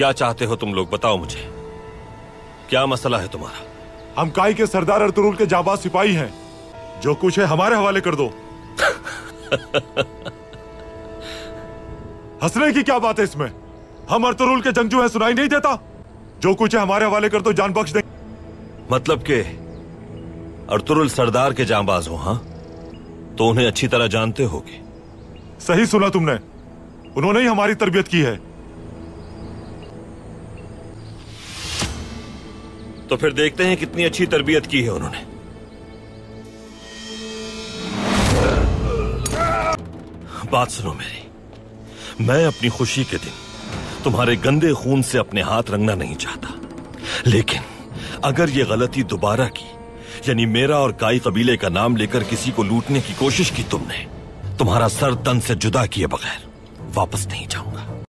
क्या चाहते हो तुम लोग? बताओ मुझे। क्या मसला है तुम्हारा? हम काई के सरदार अर्तुरुल के जाबाज सिपाही हैं। जो कुछ है हमारे हवाले कर दो। हंसने की क्या बात है इसमें? हम अर्तुरुल के जंगजू हैं सुनाई नहीं देता। जो कुछ है हमारे हवाले कर दो जान बख्श दे। मतलब के अर्तुरुल सरदार के जांबाज हो हाँ? तो उन्हें अच्छी तरह जानते होगे। सही सुना तुमने। उन्होंने ही हमारी तरबियत की है। तो फिर देखते हैं कितनी अच्छी तरबियत की है उन्होंने। बात सुनो मेरी। मैं अपनी खुशी के दिन तुम्हारे गंदे खून से अपने हाथ रंगना नहीं चाहता। लेकिन अगर ये गलती दोबारा की, यानी मेरा और काई कबीले का नाम लेकर किसी को लूटने की कोशिश की तुमने, तुम्हारा सर तन से जुदा किए बगैर वापस नहीं जाऊँ